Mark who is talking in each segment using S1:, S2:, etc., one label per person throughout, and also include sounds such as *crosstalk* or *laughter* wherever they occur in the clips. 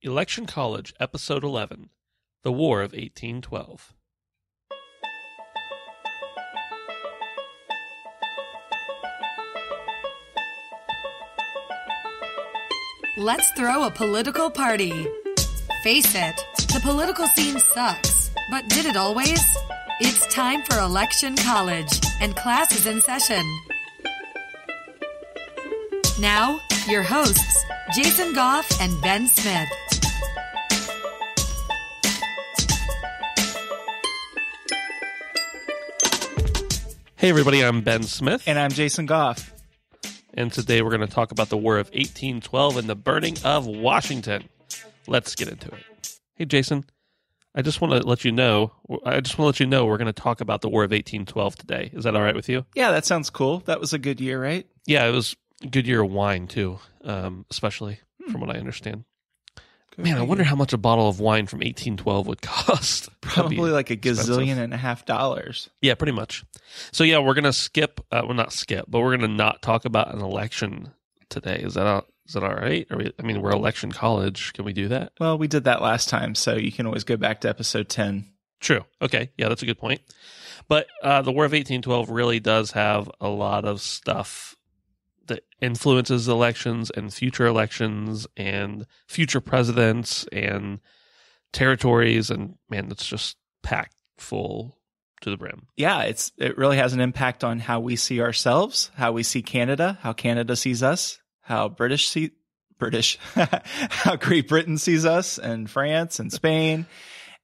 S1: Election College, Episode 11 The War of 1812.
S2: Let's throw a political party. Face it, the political scene sucks. But did it always? It's time for Election College, and class is in session. Now, your hosts, Jason Goff and Ben Smith.
S1: Hey, everybody, I'm Ben Smith,
S3: And I'm Jason Goff.
S1: and today we're going to talk about the War of 1812 and the burning of Washington. Let's get into it. Hey, Jason, I just want to let you know, I just want to let you know we're going to talk about the War of 1812 today. Is that all right with you?
S3: Yeah, that sounds cool. That was a good year, right?
S1: Yeah, it was a good year of wine, too, um, especially from what I understand. Man, I wonder how much a bottle of wine from 1812 would *laughs* cost.
S3: Probably like a
S1: expensive.
S3: gazillion and a half dollars.
S1: Yeah, pretty much. So yeah, we're gonna skip. Uh, well, not skip, but we're gonna not talk about an election today. Is that all, is that all right? We, I mean, we're election college. Can we do that?
S3: Well, we did that last time, so you can always go back to episode 10.
S1: True. Okay. Yeah, that's a good point. But uh, the War of 1812 really does have a lot of stuff that influences elections and future elections and future presidents and territories. And man, it's just packed full to the brim.
S3: Yeah, it's it really has an impact on how we see ourselves, how we see Canada, how Canada sees us, how British see British, *laughs* how Great Britain sees us, and France and Spain,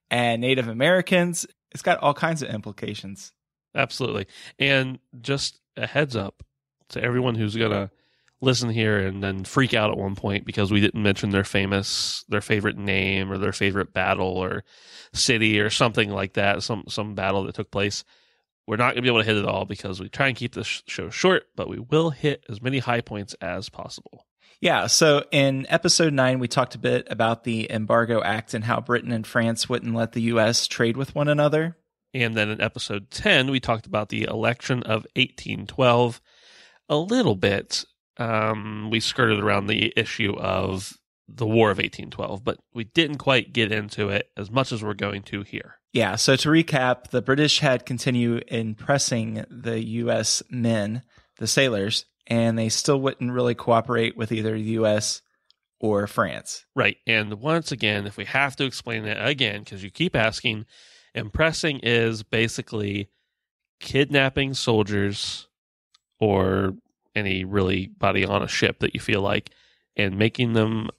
S3: and Native Americans. It's got all kinds of implications.
S1: Absolutely. And just a heads up to everyone who's going to listen here and then freak out at one point because we didn't mention their famous their favorite name or their favorite battle or city or something like that, some some battle that took place. We're not going to be able to hit it all because we try and keep this show short, but we will hit as many high points as possible.
S3: Yeah. So in episode nine, we talked a bit about the Embargo Act and how Britain and France wouldn't let the U.S. trade with one another.
S1: And then in episode 10, we talked about the election of 1812 a little bit. Um, we skirted around the issue of the War of 1812, but we didn't quite get into it as much as we're going to here.
S3: Yeah. So to recap, the British had continued impressing the U.S. men, the sailors, and they still wouldn't really cooperate with either the U.S. or France.
S1: Right. And once again, if we have to explain it again, because you keep asking, impressing is basically kidnapping soldiers or any really body on a ship that you feel like and making them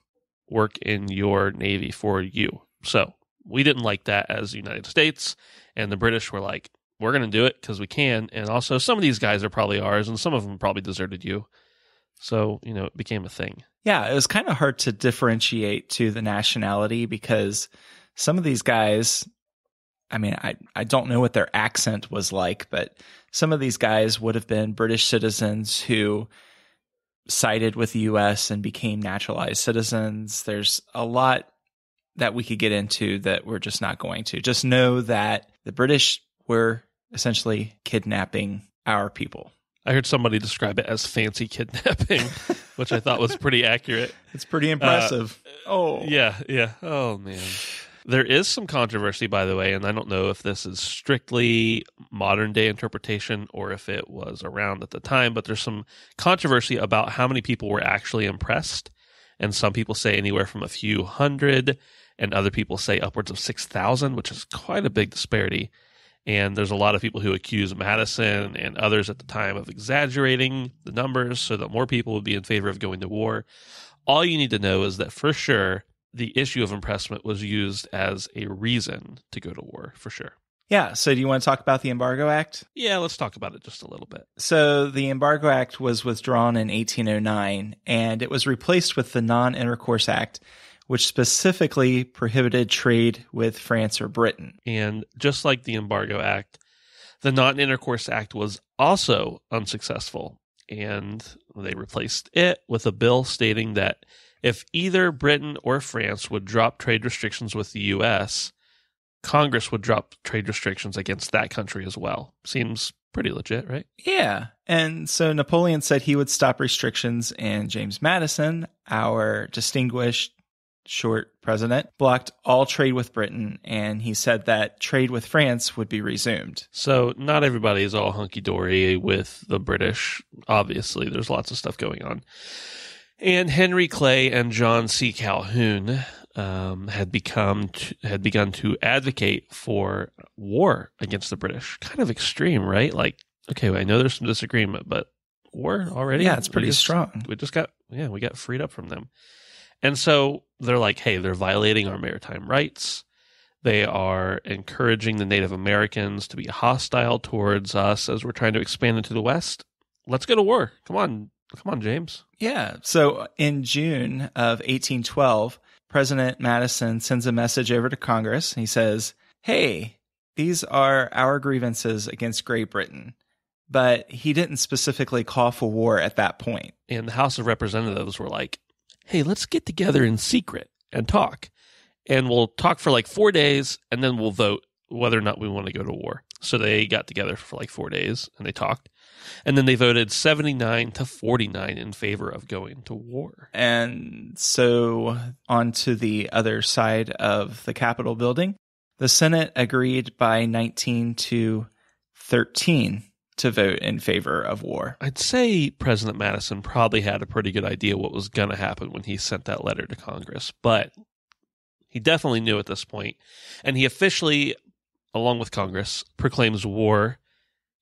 S1: work in your navy for you. So we didn't like that as the United States, and the British were like, we're going to do it because we can. And also, some of these guys are probably ours, and some of them probably deserted you. So, you know, it became a thing.
S3: Yeah. It was kind of hard to differentiate to the nationality because some of these guys, I mean, I, I don't know what their accent was like, but some of these guys would have been British citizens who sided with the US and became naturalized citizens. There's a lot that we could get into that we're just not going to. Just know that the British were essentially kidnapping our people.
S1: I heard somebody describe it as fancy kidnapping, which I thought was pretty accurate. *laughs*
S3: It's pretty impressive. Uh, oh.
S1: oh, Yeah, yeah. Oh man. There is some controversy by the way, and I don't know if this is strictly modern day interpretation or if it was around at the time, but there's some controversy about how many people were actually impressed. And some people say anywhere from a few hundred, and other people say upwards of 6,000, which is quite a big disparity. And there's a lot of people who accuse Madison and others at the time of exaggerating the numbers so that more people would be in favor of going to war. All you need to know is that for sure, the issue of impressment was used as a reason to go to war, for sure.
S3: Yeah. So, do you want to talk about the Embargo Act?
S1: Yeah, let's talk about it just a little bit.
S3: So, the Embargo Act was withdrawn in 1809 and it was replaced with the Non Intercourse Act, which specifically prohibited trade with France or Britain.
S1: And just like the Embargo Act, the Non Intercourse Act was also unsuccessful. And they replaced it with a bill stating that if either Britain or France would drop trade restrictions with the U.S., Congress would drop trade restrictions against that country as well. Seems pretty legit, right?
S3: Yeah. And so Napoleon said he would stop restrictions, and James Madison, our distinguished short president, blocked all trade with Britain, and he said that trade with France would be resumed.
S1: So not everybody is all hunky dory with the British. Obviously, there's lots of stuff going on. And Henry Clay and John C. Calhoun um, had become to, had begun to advocate for war against the British. Kind of extreme, right? Like, okay, I know there's some disagreement, but war already.
S3: Yeah, it's
S1: We
S3: pretty
S1: just-
S3: strong.
S1: We just got yeah, we got freed up from them, and so they're like, hey, they're violating our maritime rights. They are encouraging the Native Americans to be hostile towards us as we're trying to expand into the West. Let's go to war. Come on, come on, James.
S3: Yeah. So in June of 1812, President Madison sends a message over to Congress. He says, Hey, these are our grievances against Great Britain. But he didn't specifically call for war at that point.
S1: and the House of Representatives were like, "Hey, let's get together in secret and talk, and we'll talk for like four days, and then we'll vote whether or not we want to go to war." So they got together for like four days and they talked, and then they voted seventy nine to forty nine in favor of going to war.
S3: And so on to the other side of the Capitol building. The Senate agreed by 19 to 13 to vote in favor of war.
S1: I'd say President Madison probably had a pretty good idea what was going to happen when he sent that letter to Congress, but he definitely knew at this point, and he officially, along with Congress, proclaims war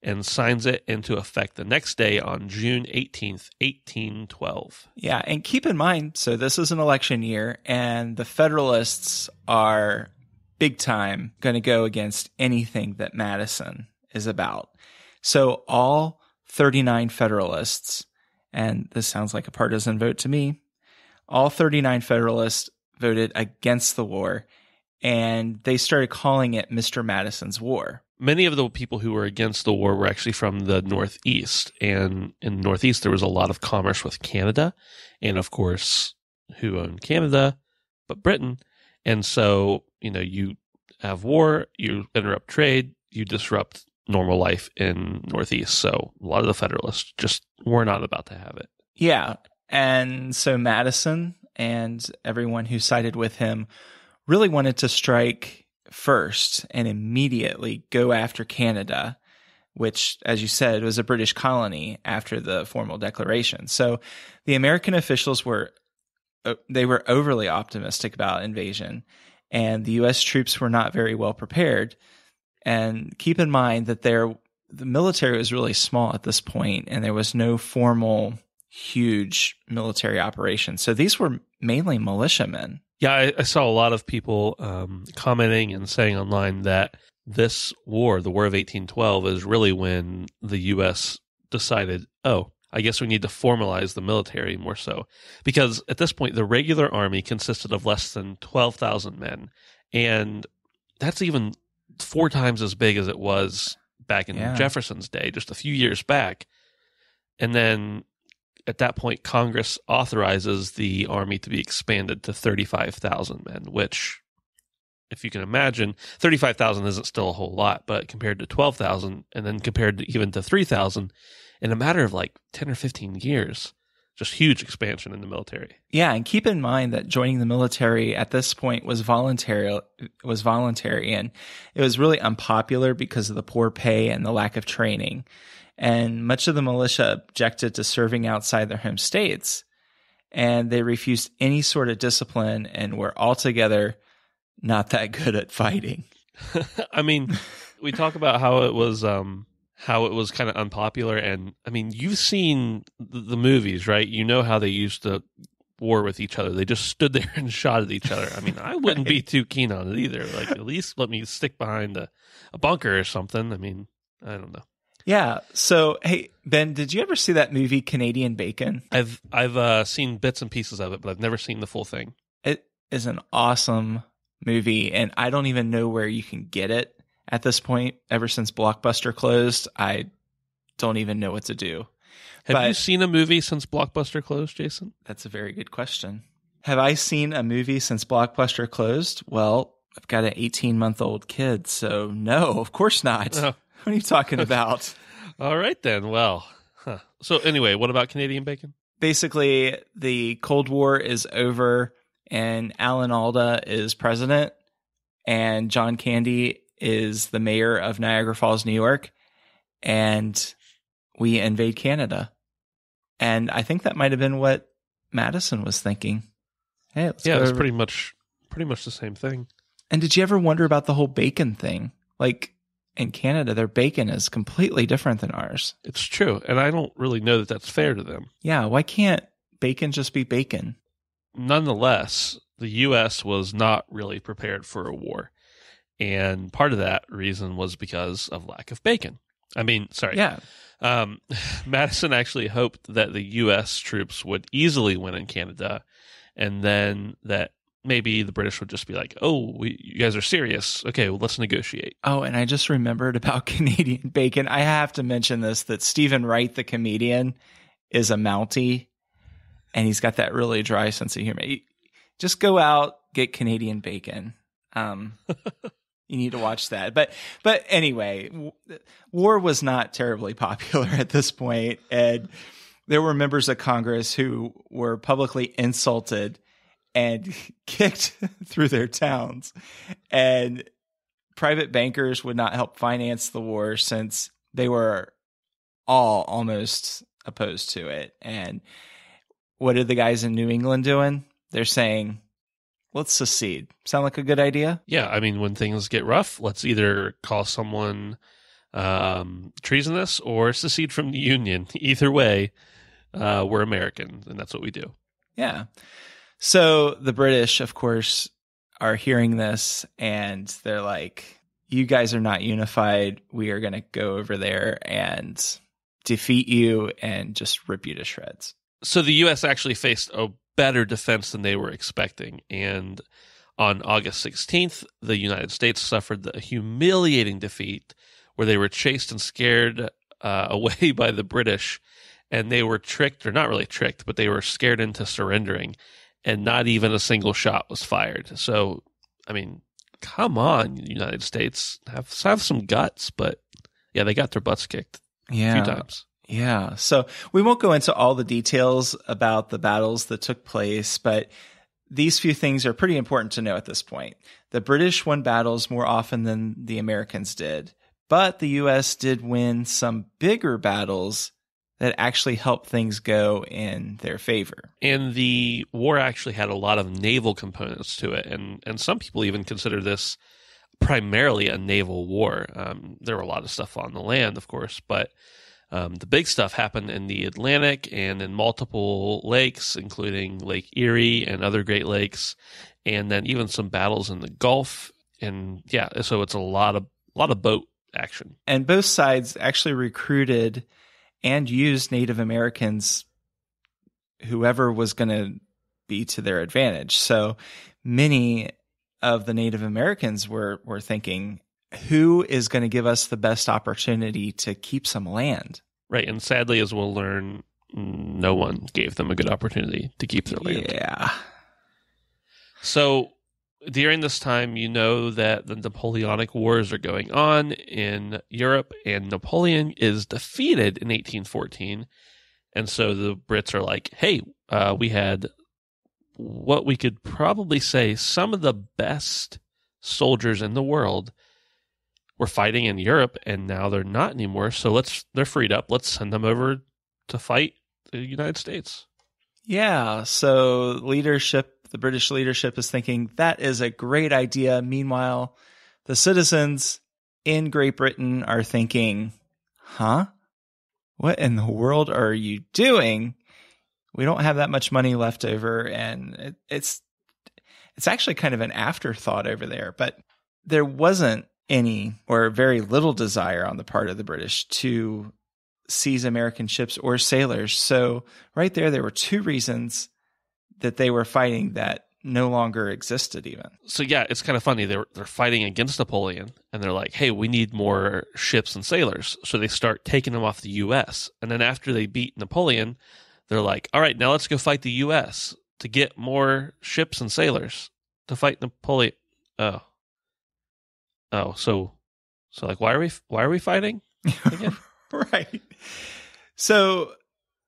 S1: and signs it into effect the next day on June 18th, 1812.
S3: Yeah, and keep in mind, so this is an election year, and the Federalists are big time going to go against anything that Madison is about. So all 39 Federalists, and this sounds like a partisan vote to me, all 39 Federalists voted against the war, and they started calling it Mr. Madison's War.
S1: Many of the people who were against the war were actually from the Northeast, and in the Northeast there was a lot of commerce with Canada, and of course, who owned Canada but Britain, and so you know you have war, you interrupt trade, you disrupt normal life in Northeast. So a lot of the Federalists just were not about to have it.
S3: Yeah. And so Madison and everyone who sided with him really wanted to strike first and immediately go after Canada, which, as you said, was a British colony after the formal declaration. So the American officials were uh, they were overly optimistic about invasion, and the U.S. troops were not very well prepared. And keep in mind that there the military was really small at this point, and there was no formal huge military operation. So these were mainly militiamen.
S1: Yeah, I, I saw a lot of people um, commenting and saying online that this war, the War of 1812, is really when the U.S. decided, oh, I guess we need to formalize the military more so. Because at this point, the regular army consisted of less than 12,000 men. And that's even four times as big as it was back in
S3: Yeah.
S1: Jefferson's day, just a few years back. And then at that point, Congress authorizes the army to be expanded to 35,000 men, which, if you can imagine, 35,000 isn't still a whole lot, but compared to 12,000 and then compared to even to 3,000, in a matter of like 10 or 15 years, just huge expansion in the military.
S3: Yeah, and keep in mind that joining the military at this point was voluntary was voluntary and it was really unpopular because of the poor pay and the lack of training. And much of the militia objected to serving outside their home states and they refused any sort of discipline and were altogether not that good at fighting. *laughs*
S1: I mean, we talk about how it was um how it was kind of unpopular and I mean, you've seen the, the movies, right? You know how they used to war with each other. They just stood there *laughs* and shot at each other. I mean, I wouldn't be too keen on it either. Like at least let me stick behind a, a bunker or something. I mean, I don't know.
S3: Yeah. So, hey, Ben, did you ever see that movie Canadian Bacon?
S1: I've I've uh, seen bits and pieces of it, but I've never seen the full thing.
S3: It is an awesome movie, and I don't even know where you can get it at this point. Ever since Blockbuster closed, I don't even know what to do.
S1: Have you seen a movie since Blockbuster closed, Jason?
S3: That's a very good question. Have I seen a movie since Blockbuster closed? Well, I've got an 18 month old kid, so no, of course not.
S1: Oh.
S3: What are you talking about?
S1: All right then. Well, huh. so anyway, what about Canadian bacon?
S3: Basically, the Cold War is over, and Alan Alda is president, and John Candy is the mayor of Niagara Falls, New York, and we invade Canada. And I think that might have been what Madison was thinking. Hey, let's
S1: yeah, it's pretty much pretty much the same thing.
S3: And did you ever wonder about the whole bacon thing? Like in Canada, their bacon is completely different than ours.
S1: It's true, and I don't really know that that's fair to them.
S3: Yeah, why can't bacon just be bacon?
S1: Nonetheless, the U.S. was not really prepared for a war, and part of that reason was because of lack of bacon. I mean, sorry,
S3: Yeah.
S1: Um, *laughs* Madison actually hoped that the U.S. troops would easily win in Canada, and then that maybe the British would just be like, "Oh, we, you guys are serious? Okay, well, let's negotiate."
S3: Oh, and I just remembered about *laughs* Canadian bacon. I have to mention this that Steven Wright, the comedian, is a Mountie, and he's got that really dry sense of humor. Just go out, get Canadian bacon. Um, *laughs* you need to watch that. But but anyway, w- war was not terribly *laughs* popular at this point, and there were members of Congress who were publicly insulted and *laughs* kicked *laughs* through their towns, and private bankers would not help finance the war since they were all almost opposed to it. And what are the guys in New England doing? They're saying, let's secede. Sound like a good idea?
S1: Yeah, I mean, when things get rough, let's either call someone um, treasonous or secede from the Union. *laughs* Either way, uh, we're American, and that's what we do.
S3: Yeah. So the British, of course, are hearing this and they're like, you guys are not unified. We are going to go over there and defeat you and just rip you to shreds.
S1: so the U.S. actually faced a better defense than they were expecting, and on August 16th, the United States suffered the humiliating defeat where they were chased and scared uh, *laughs* away by the British, and they were tricked, or not really tricked, but they were scared into surrendering, and not even a single shot was fired. So, I mean, come on, United States, have have some guts, but yeah, they got their butts kicked a
S3: Yeah.
S1: few times.
S3: Yeah. So we won't go into all the details about the battles that took place, but these few things are pretty important to know at this point. The British won battles more often than the Americans did, but the US did win some bigger battles that actually helped things go in their favor.
S1: and the war actually had a lot of naval components to it, and and some people even consider this primarily a naval war. Um, there were a lot of stuff on the land, of course, but um, the big stuff happened in the Atlantic and in multiple lakes, including Lake Erie and other Great Lakes, and then even some battles in the Gulf. And yeah, so it's a lot of a lot of boat action.
S3: And both sides actually recruited and used Native Americans, whoever was going to be to their advantage. So many of the Native Americans were, were thinking, who is going to give us the best opportunity to keep some land?
S1: Right, and sadly, as we'll learn, no one gave them a good opportunity to keep their land.
S3: Yeah.
S1: So during this time, you know that the Napoleonic Wars are going on in Europe, and Napoleon is defeated in 1814. And so the Brits are like, hey, uh, we had what we could probably say some of the best soldiers in the world were fighting in Europe, and now they're not anymore. So let's, they're freed up. Let's send them over to fight the United States.
S3: Yeah. So leadership, the British leadership is thinking that is a great idea. Meanwhile, the citizens in Great Britain are thinking, huh? What in the world are you doing? We don't have that much money left over. And it, it's, it's actually kind of an afterthought over there, but there wasn't any or very little desire on the part of the British to seize American ships or sailors. So right there, there were two reasons that they were fighting that no longer existed even.
S1: so yeah, it's kind of funny. They're they're fighting against Napoleon, and they're like, "Hey, we need more ships and sailors." So they start taking them off the U.S. And then after they beat Napoleon, they're like, "All right, now let's go fight the U.S. to get more ships and sailors to fight Napoleon." Oh, oh, so so like, why are we why are we fighting? *laughs* Again?
S3: right. So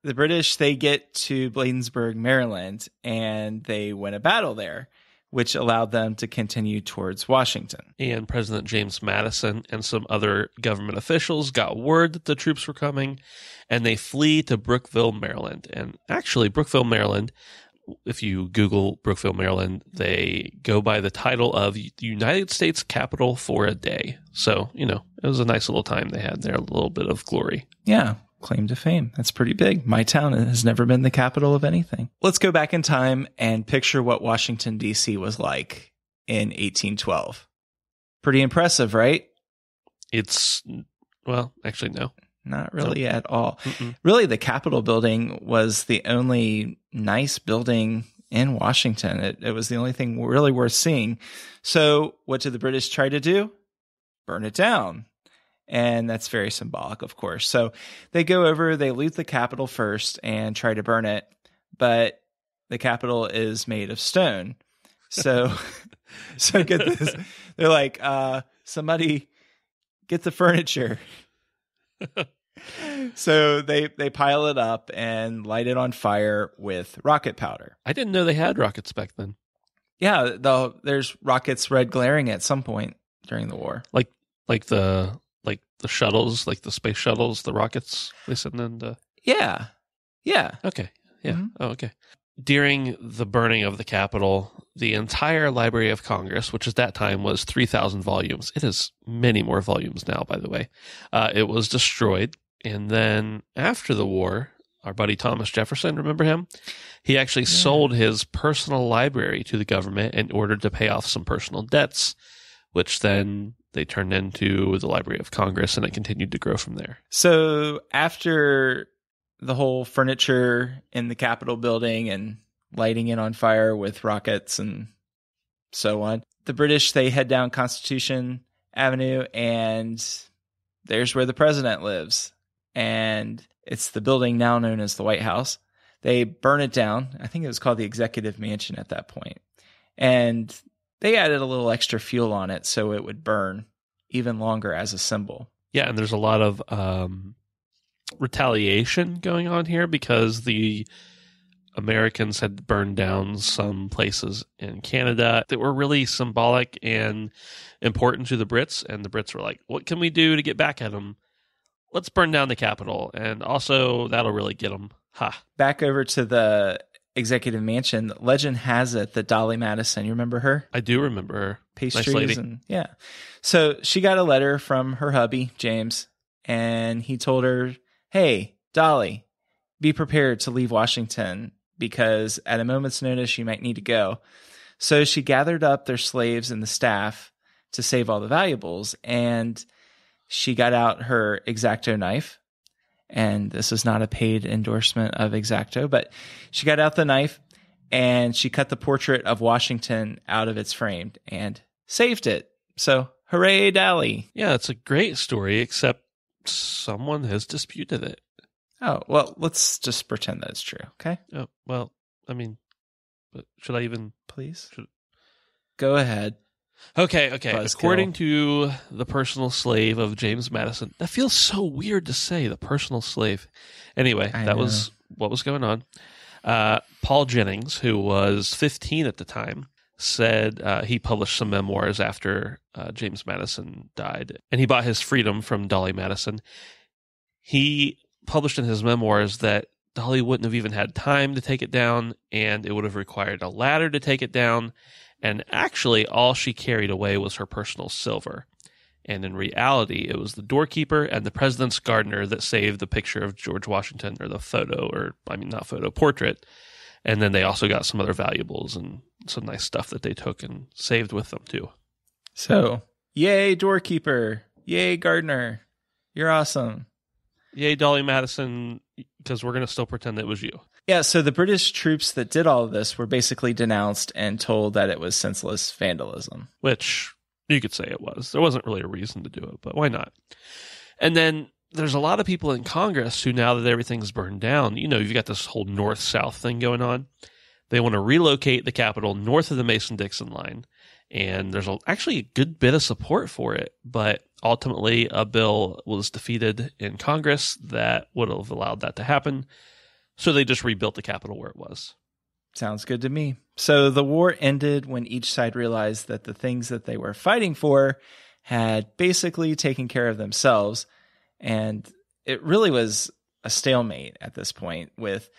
S3: the British they get to Bladensburg, Maryland, and they win a battle there, which allowed them to continue towards Washington.
S1: And President James Madison and some other government officials got word that the troops were coming, and they flee to Brookeville, Maryland. And actually, Brookeville, Maryland if you Google Brookeville, Maryland, they go by the title of the United States Capital for a day. So, you know, it was a nice little time they had there, a little bit of glory.
S3: Yeah, claim to fame. That's pretty big. My town has never been the capital of anything. Let's go back in time and picture what Washington, D.C. was like in 1812. Pretty impressive, right?
S1: It's, well, actually, no.
S3: Not really at all. Mm-mm. Really, the Capitol building was the only nice building in Washington. It, it was the only thing really worth seeing. So, what did the British try to do? Burn it down. And that's very symbolic, of course. So, they go over, they loot the capital first and try to burn it. But the capital is made of stone. So, *laughs* so get this. They're like, uh, somebody get the furniture *laughs* so they they pile it up and light it on fire with rocket powder.
S1: I didn't know they had rockets back then.
S3: Yeah, the, there's rockets red glaring at some point during the war.
S1: Like like the the shuttles, like the space shuttles, the rockets they send into.
S3: Yeah, yeah.
S1: Okay. Yeah. Mm-hmm. Oh, okay. During the burning of the Capitol, the entire Library of Congress, which at that time was 3,000 volumes, it is many more volumes now, by the way, uh, it was destroyed and then after the war, our buddy Thomas Jefferson, remember him? He actually yeah. sold his personal library to the government in order to pay off some personal debts, which then they turned into the Library of Congress and it continued to grow from there.
S3: So after the whole furniture in the Capitol building and lighting it on fire with rockets and so on, the British they head down Constitution Avenue and there's where the president lives and it's the building now known as the White House. They burn it down. I think it was called the Executive Mansion at that point. And they added a little extra fuel on it so it would burn even longer as a symbol.
S1: Yeah, and there's a lot of um, retaliation going on here because the Americans had burned down some places in Canada that were really symbolic and important to the Brits. And the Brits were like, what can we do to get back at them? let's burn down the capital. and also that'll really get them. Ha.
S3: Back over to the executive mansion. Legend has it that Dolly Madison, you remember her?
S1: I do remember her.
S3: Pastries
S1: nice
S3: and yeah. So she got a letter from her hubby, James, and he told her, Hey, Dolly, be prepared to leave Washington because at a moment's notice you might need to go. So she gathered up their slaves and the staff to save all the valuables and she got out her X-Acto knife. And this is not a paid endorsement of X-Acto, but she got out the knife and she cut the portrait of Washington out of its frame and saved it. So, hooray, Dolly.
S1: Yeah, it's a great story, except someone has disputed it.
S3: Oh, well, let's just pretend that's true, okay?
S1: Oh, well, I mean, but should I even.
S3: Please?
S1: Should...
S3: Go ahead.
S1: Okay, okay. Buzzkill. According to the personal slave of James Madison, that feels so weird to say, the personal slave. Anyway, I that know. was what was going on. Uh, Paul Jennings, who was 15 at the time, said uh, he published some memoirs after uh, James Madison died, and he bought his freedom from Dolly Madison. He published in his memoirs that Dolly wouldn't have even had time to take it down, and it would have required a ladder to take it down, and actually, all she carried away was her personal silver. And in reality, it was the doorkeeper and the president's gardener that saved the picture of George Washington, or the photo, or I mean, not photo, portrait. And then they also got some other valuables and some nice stuff that they took and saved with them, too.
S3: So, yay, doorkeeper. Yay, gardener. You're awesome.
S1: Yay, Dolly Madison, because we're going to still pretend it was you.
S3: Yeah, so the British troops that did all of this were basically denounced and told that it was senseless vandalism.
S1: Which you could say it was. There wasn't really a reason to do it, but why not? And then there's a lot of people in Congress who, now that everything's burned down, you know, you've got this whole north south thing going on. They want to relocate the capital north of the Mason Dixon line. And there's a, actually a good bit of support for it. But ultimately, a bill was defeated in Congress that would have allowed that to happen So they just rebuilt the capital where it was.
S3: Sounds good to me. So the war ended when each side realized that the things that they were fighting for had basically taken care of themselves. And it really was a stalemate at this point, with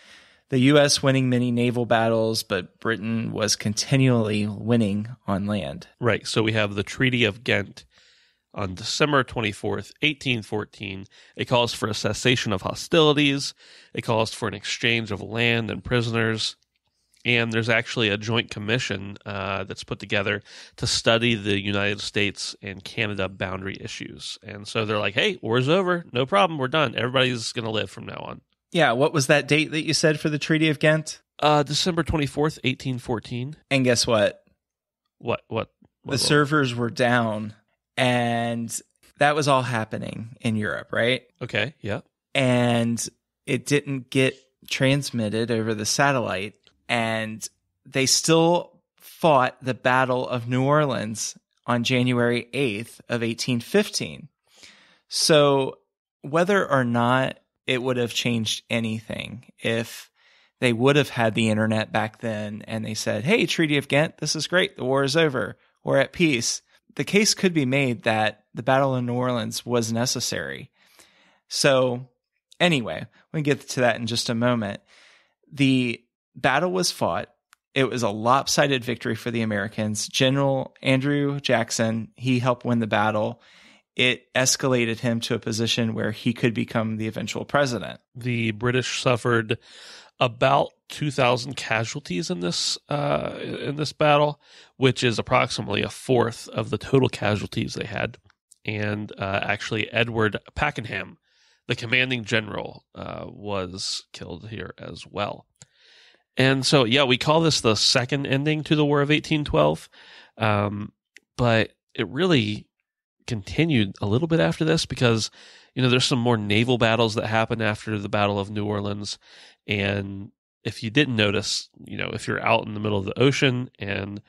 S3: the U.S. winning many naval battles, but Britain was continually winning on land.
S1: Right. So we have the Treaty of Ghent on December 24th, 1814. It calls for a cessation of hostilities. It calls for an exchange of land and prisoners. And there's actually a joint commission uh, that's put together to study the United States and Canada boundary issues. And so they're like, hey, war's over. No problem. We're done. Everybody's going to live from now on.
S3: Yeah. What was that date that you said for the Treaty of Ghent?
S1: Uh, December 24th, 1814.
S3: And guess what?
S1: What? What? what
S3: the servers were down and that was all happening in Europe, right?
S1: Okay, yeah.
S3: And it didn't get transmitted over the satellite and they still fought the Battle of New Orleans on January 8th of 1815. So whether or not it would have changed anything if they would have had the internet back then and they said, Hey, Treaty of Ghent, this is great. The war is over. We're at peace the case could be made that the Battle of New Orleans was necessary. So, anyway, we get to that in just a moment. The battle was fought. It was a lopsided victory for the Americans. General Andrew Jackson, he helped win the battle. It escalated him to a position where he could become the eventual president.
S1: The British suffered about 2,000 casualties in this uh, in this battle, which is approximately a fourth of the total casualties they had. And uh, actually, Edward Pakenham, the commanding general, uh, was killed here as well. And so, yeah, we call this the second ending to the War of 1812, um, but it really continued a little bit after this because you know there's some more naval battles that happened after the Battle of New Orleans, and if you didn't notice, you know, if you're out in the middle of the ocean and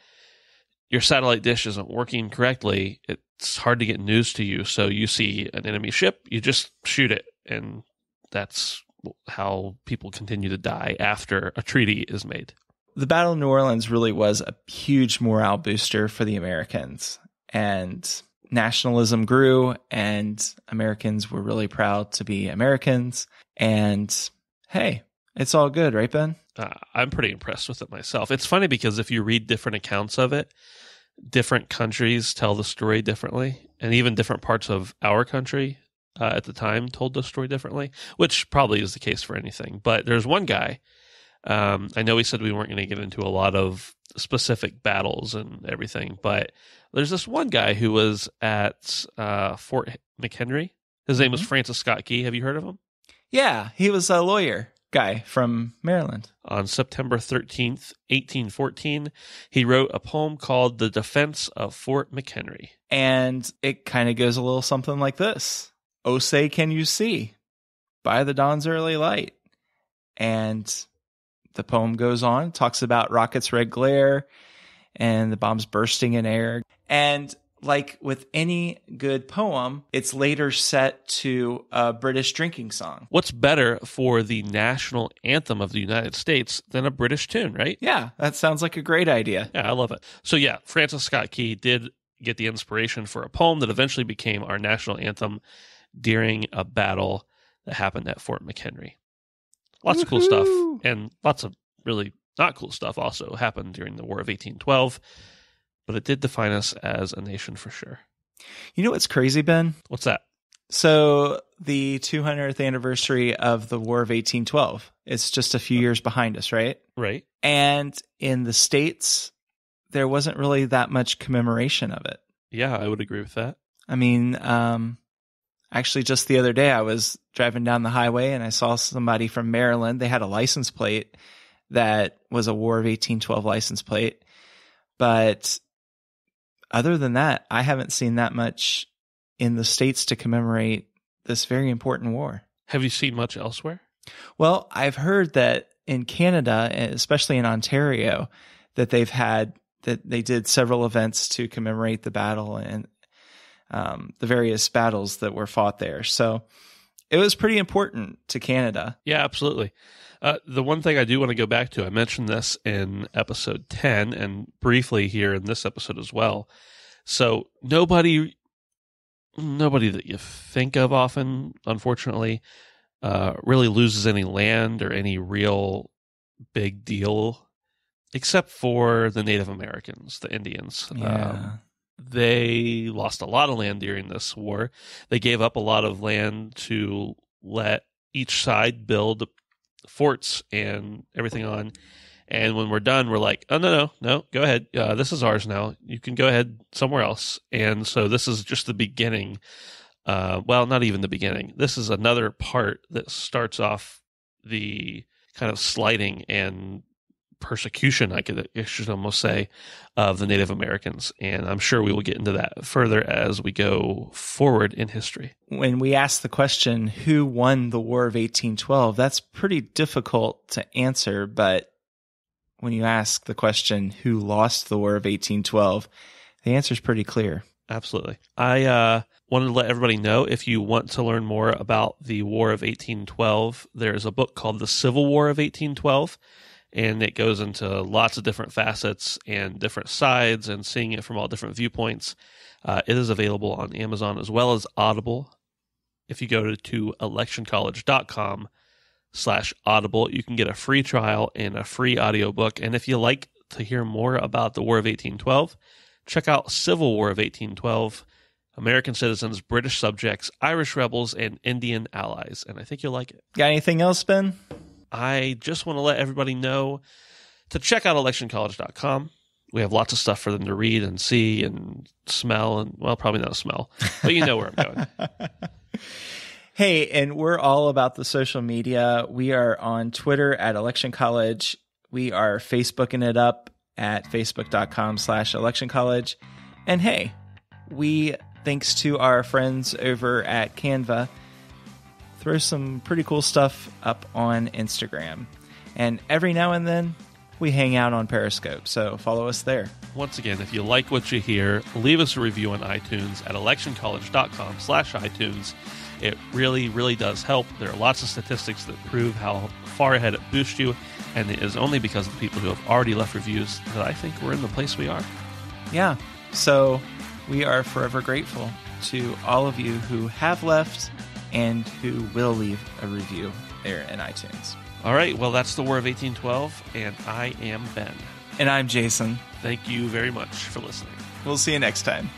S1: your satellite dish isn't working correctly, it's hard to get news to you. So you see an enemy ship, you just shoot it. And that's how people continue to die after a treaty is made.
S3: The Battle of New Orleans really was a huge morale booster for the Americans. And nationalism grew, and Americans were really proud to be Americans. And hey, it's all good, right, Ben?
S1: Uh, I'm pretty impressed with it myself. It's funny because if you read different accounts of it, different countries tell the story differently, and even different parts of our country uh, at the time told the story differently, which probably is the case for anything. But there's one guy. Um, I know we said we weren't going to get into a lot of specific battles and everything, but there's this one guy who was at uh, Fort McHenry. His name mm-hmm. was Francis Scott Key. Have you heard of him?
S3: Yeah, he was a lawyer guy from Maryland.
S1: On September 13th, 1814, he wrote a poem called The Defense of Fort McHenry.
S3: And it kind of goes a little something like this Oh, say, can you see by the dawn's early light? And the poem goes on, talks about rockets' red glare and the bombs bursting in air. And like with any good poem, it's later set to a British drinking song.
S1: What's better for the national anthem of the United States than a British tune, right?
S3: Yeah, that sounds like a great idea.
S1: Yeah, I love it. So, yeah, Francis Scott Key did get the inspiration for a poem that eventually became our national anthem during a battle that happened at Fort McHenry. Lots Woo-hoo! of cool stuff and lots of really not cool stuff also happened during the War of 1812 but it did define us as a nation for sure.
S3: You know what's crazy, Ben?
S1: What's that?
S3: So the 200th anniversary of the War of 1812. It's just a few years behind us, right?
S1: Right.
S3: And in the states, there wasn't really that much commemoration of it.
S1: Yeah, I would agree with that.
S3: I mean, um, actually, just the other day, I was driving down the highway and I saw somebody from Maryland. They had a license plate that was a War of 1812 license plate, but other than that, I haven't seen that much in the States to commemorate this very important war.
S1: Have you seen much elsewhere?
S3: Well, I've heard that in Canada, especially in Ontario, that they've had that they did several events to commemorate the battle and um, the various battles that were fought there. So it was pretty important to Canada.
S1: Yeah, absolutely. Uh, the one thing I do want to go back to, I mentioned this in episode 10 and briefly here in this episode as well. So nobody, nobody that you think of often, unfortunately, uh, really loses any land or any real big deal, except for the Native Americans, the Indians.
S3: Yeah.
S1: Um, they lost a lot of land during this war. They gave up a lot of land to let each side build forts and everything on. And when we're done, we're like, oh, no, no, no, go ahead. Uh, this is ours now. You can go ahead somewhere else. And so this is just the beginning. Uh, well, not even the beginning. This is another part that starts off the kind of sliding and persecution, I could I should almost say, of the Native Americans. And I'm sure we will get into that further as we go forward in history.
S3: When we ask the question, who won the War of 1812, that's pretty difficult to answer. But when you ask the question, who lost the War of 1812, the answer is pretty clear.
S1: Absolutely. I uh, wanted to let everybody know if you want to learn more about the War of 1812, there's a book called The Civil War of 1812 and it goes into lots of different facets and different sides and seeing it from all different viewpoints. Uh, it is available on Amazon as well as Audible. If you go to, electioncollege.com slash audible, you can get a free trial and a free audiobook. And if you like to hear more about the War of 1812, check out Civil War of 1812, American citizens, British subjects, Irish rebels, and Indian allies. And I think you'll like it.
S3: Got anything else, Ben?
S1: I just want to let everybody know to check out electioncollege.com. We have lots of stuff for them to read and see and smell, and well, probably not smell, but you know where I'm going. *laughs*
S3: hey, and we're all about the social media. We are on Twitter at Election College. We are Facebooking it up at facebook.com slash election college. And hey, we, thanks to our friends over at Canva, throw some pretty cool stuff up on Instagram. And every now and then, we hang out on Periscope, so follow us there.
S1: Once again, if you like what you hear, leave us a review on iTunes at electioncollege.com slash iTunes. It really, really does help. There are lots of statistics that prove how far ahead it boosts you, and it is only because of the people who have already left reviews that I think we're in the place we are.
S3: Yeah, so we are forever grateful to all of you who have left and who will leave a review there in iTunes.
S1: All right, well, that's the War of 1812, and I am Ben.
S3: And I'm Jason.
S1: Thank you very much for listening.
S3: We'll see you next time.